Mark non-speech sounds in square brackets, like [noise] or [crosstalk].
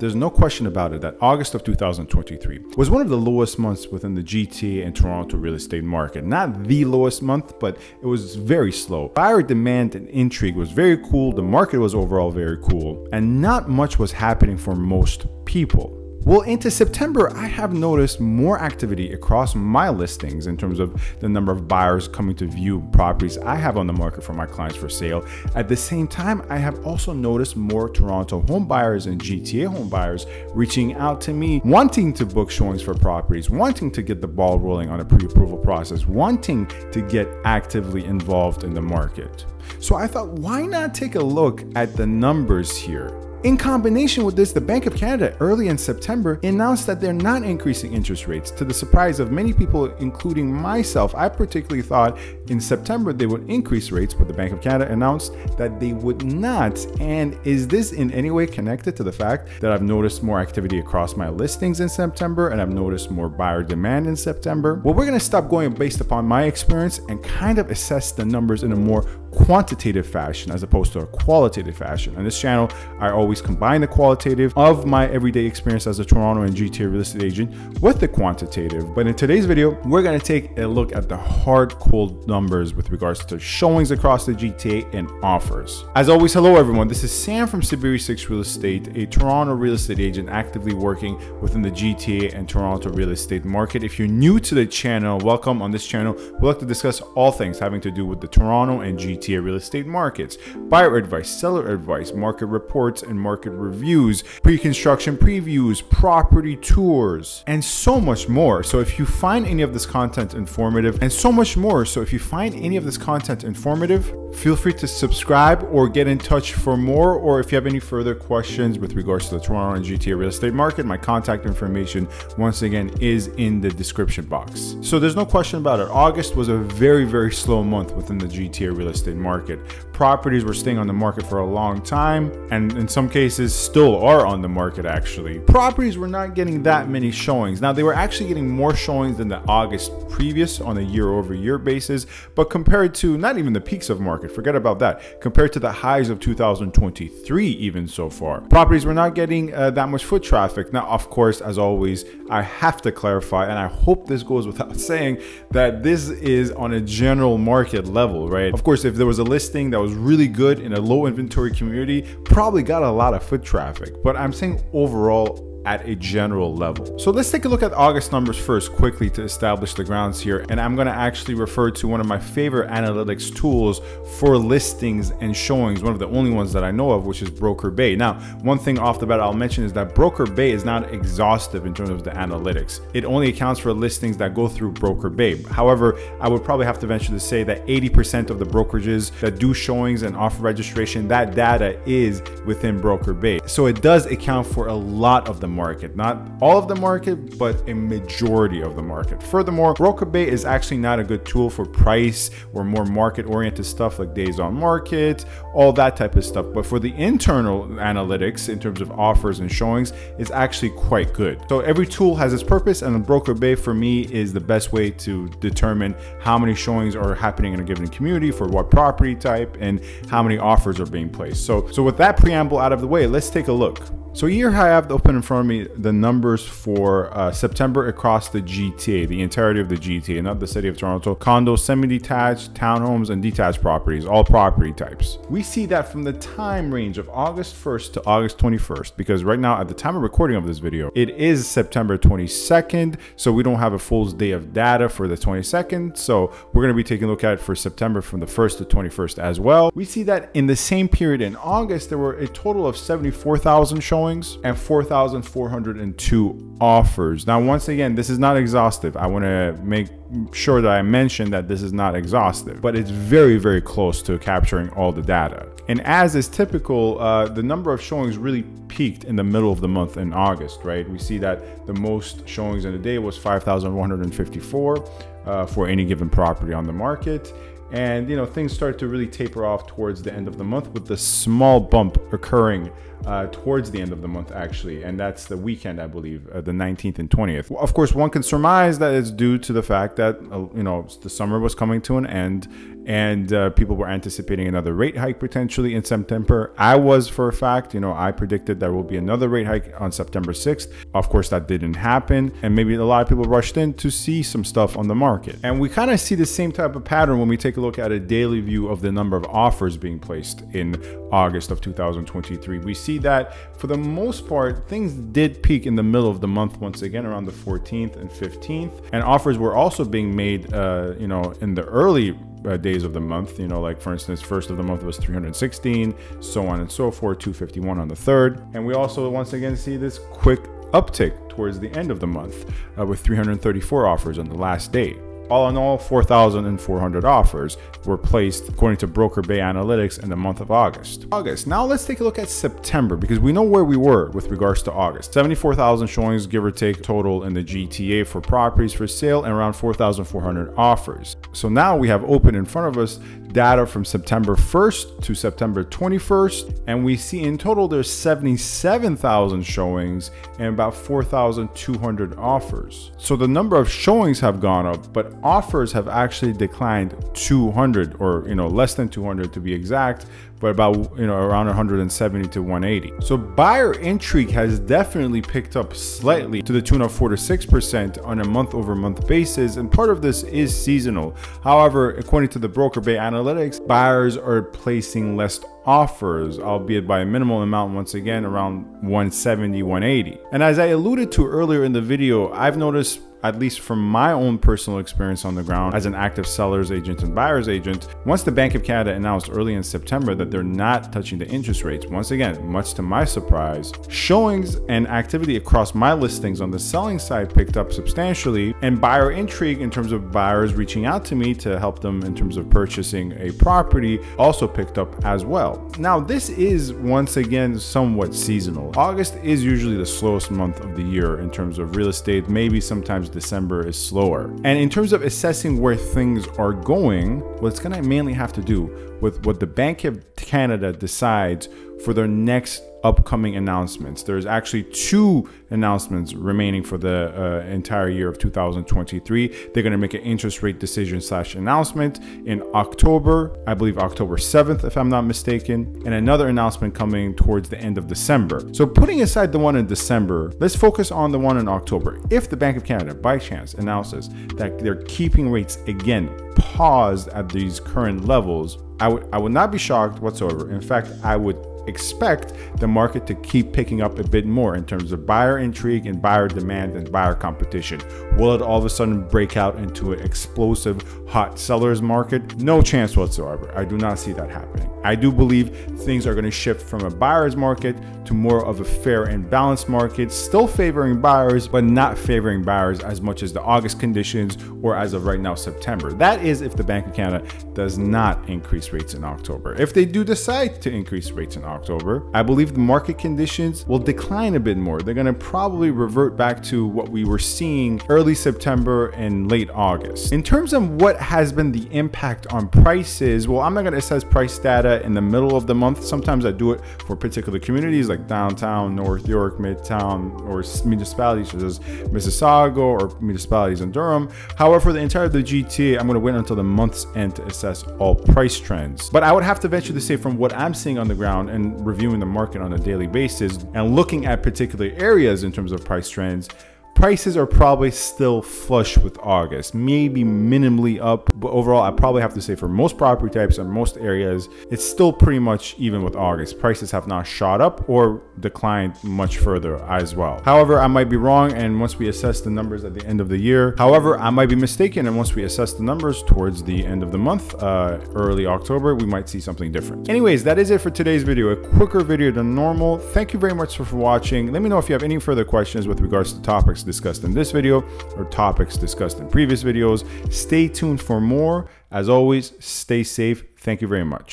There's no question about it that August of 2023 was one of the lowest months within the GTA and Toronto real estate market. Not the lowest month, but it was very slow. Buyer demand and intrigue was very cool, the market was overall very cool, and not much was happening for most people. Well, into September, I have noticed more activity across my listings in terms of the number of buyers coming to view properties I have on the market for my clients for sale. At the same time, I have also noticed more Toronto home buyers and GTA home buyers reaching out to me, wanting to book showings for properties, wanting to get the ball rolling on a pre approval process, wanting to get actively involved in the market. So I thought, why not take a look at the numbers here? In combination with this, the Bank of Canada early in September announced that they're not increasing interest rates to the surprise of many people, including myself. I particularly thought in September they would increase rates, but the Bank of Canada announced that they would not. And is this in any way connected to the fact that I've noticed more activity across my listings in September and I've noticed more buyer demand in September? Well, we're going to stop going based upon my experience and kind of assess the numbers in a more quantitative fashion as opposed to a qualitative fashion. On this channel, I always combine the qualitative of my everyday experience as a Toronto and GTA real estate agent with the quantitative. But in today's video, we're going to take a look at the hard cold numbers with regards to showings across the GTA and offers. As always, hello everyone. This is Sam from Saberi 6 Real Estate, a Toronto real estate agent actively working within the GTA and Toronto real estate market. If you're new to the channel, welcome. On this channel, we like to discuss all things having to do with the Toronto and GTA GTA real estate markets, buyer advice, seller advice, market reports and market reviews, pre-construction previews, property tours, and so much more. So if you find any of this content informative and so much more, so if you find any of this content informative, feel free to subscribe or get in touch for more. Or if you have any further questions with regards to the Toronto and GTA real estate market, my contact information once again is in the description box. So there's no question about it. August was a very, very slow month within the GTA real estate market. Properties were staying on the market for a long time, and in some cases still are on the market actually. Properties were not getting that many showings. Now they were actually getting more showings than the August previous on a year over year basis, but compared to not even the peaks of market, forget about that, compared to the highs of 2023 even so far. Properties were not getting uh, that much foot traffic. Now, of course, as always, I have to clarify, and I hope this goes [laughs] without saying that this is on a general market level, right? Of course, if there was a listing that was really good in a low inventory community, probably got a lot of foot traffic. But I'm saying overall, at a general level. So let's take a look at August numbers first quickly to establish the grounds here. And I'm gonna actually refer to one of my favorite analytics tools for listings and showings, one of the only ones that I know of, which is Broker Bay. Now, one thing off the bat I'll mention is that Broker Bay is not exhaustive in terms of the analytics. It only accounts for listings that go through Broker Bay. However, I would probably have to venture to say that 80% of the brokerages that do showings and offer registration, that data is within Broker Bay. So it does account for a lot of the market. Not all of the market, but a majority of the market. Furthermore, Bay is actually not a good tool for price or more market oriented stuff like days on market, all that type of stuff. But for the internal analytics in terms of offers and showings, it's actually quite good. So every tool has its purpose and Bay for me is the best way to determine how many showings are happening in a given community for what property type and how many offers are being placed. So, so with that preamble out of the way, let's take a look. So here I have open in front of me the numbers for uh, September across the GTA, the entirety of the GTA, not the city of Toronto. Condos, semi-detached, townhomes, and detached properties, all property types. We see that from the time range of August 1st to August 21st, because right now at the time of recording of this video, it is September 22nd, so we don't have a full day of data for the 22nd. So we're gonna be taking a look at it for September from the 1st to 21st as well. We see that in the same period in August, there were a total of 74,000 showings showings and 4,402 offers. Now, once again, this is not exhaustive. I want to make sure that I mention that this is not exhaustive, but it's very, very close to capturing all the data. And as is typical, uh, the number of showings really peaked in the middle of the month in August, right? We see that the most showings in a day was 5,154 uh, for any given property on the market and you know things start to really taper off towards the end of the month with the small bump occurring uh, towards the end of the month, actually, and that's the weekend, I believe, uh, the 19th and 20th. Of course, one can surmise that it's due to the fact that uh, you know the summer was coming to an end, and uh, people were anticipating another rate hike potentially in September. I was, for a fact, you know, I predicted there will be another rate hike on September 6th. Of course, that didn't happen, and maybe a lot of people rushed in to see some stuff on the market. And we kind of see the same type of pattern when we take a look at a daily view of the number of offers being placed in August of 2023. We see that for the most part, things did peak in the middle of the month once again around the 14th and 15th, and offers were also being made, uh, you know, in the early uh, days of the month. You know, like for instance, first of the month was 316, so on and so forth, 251 on the third. And we also once again see this quick uptick towards the end of the month uh, with 334 offers on the last day. All in all, 4,400 offers were placed according to Broker Bay Analytics in the month of August. August. Now let's take a look at September because we know where we were with regards to August. 74,000 showings, give or take, total in the GTA for properties for sale and around 4,400 offers. So now we have open in front of us data from September 1st to September 21st, and we see in total there's 77,000 showings and about 4,200 offers. So the number of showings have gone up, but offers have actually declined 200 or you know less than 200 to be exact but about you know around 170 to 180 so buyer intrigue has definitely picked up slightly to the tune of 4 to 6 percent on a month over month basis and part of this is seasonal however according to the broker bay analytics buyers are placing less offers, albeit by a minimal amount once again around 170, 180. And as I alluded to earlier in the video, I've noticed at least from my own personal experience on the ground as an active seller's agent and buyer's agent, once the Bank of Canada announced early in September that they're not touching the interest rates, once again, much to my surprise, showings and activity across my listings on the selling side picked up substantially, and buyer intrigue in terms of buyers reaching out to me to help them in terms of purchasing a property also picked up as well. Now, this is once again somewhat seasonal. August is usually the slowest month of the year in terms of real estate, maybe sometimes December is slower. And in terms of assessing where things are going, well, it's going to mainly have to do with what the Bank of Canada decides for their next upcoming announcements. There's actually two announcements remaining for the uh, entire year of 2023. They're going to make an interest rate decision slash announcement in October, I believe October 7th, if I'm not mistaken, and another announcement coming towards the end of December. So putting aside the one in December, let's focus on the one in October. If the Bank of Canada, by chance, announces that they're keeping rates again paused at these current levels, I would I would not be shocked whatsoever. In fact, I would expect the market to keep picking up a bit more in terms of buyer intrigue and buyer demand and buyer competition. Will it all of a sudden break out into an explosive hot sellers market? No chance whatsoever. I do not see that happening. I do believe things are going to shift from a buyer's market to more of a fair and balanced market, still favoring buyers, but not favoring buyers as much as the August conditions or as of right now, September. That is if the Bank of Canada does not increase rates in October. If they do decide to increase rates in October, I believe the market conditions will decline a bit more. They're going to probably revert back to what we were seeing early September and late August. In terms of what has been the impact on prices, well, I'm not going to assess price data in the middle of the month. Sometimes I do it for particular communities like downtown, North York, Midtown, or municipalities such as Mississauga or municipalities in Durham. However, for the entire of the GTA, I'm going to wait until the month's end to assess all price trends. But I would have to venture to say from what I'm seeing on the ground and reviewing the market on a daily basis and looking at particular areas in terms of price trends, prices are probably still flush with August, maybe minimally up, but overall, I probably have to say for most property types and most areas, it's still pretty much even with August. Prices have not shot up or declined much further as well. However, I might be wrong, and once we assess the numbers at the end of the year, however, I might be mistaken, and once we assess the numbers towards the end of the month, uh, early October, we might see something different. Anyways, that is it for today's video. A quicker video than normal. Thank you very much for watching. Let me know if you have any further questions with regards to topics discussed in this video or topics discussed in previous videos. Stay tuned for more. As always, stay safe. Thank you very much.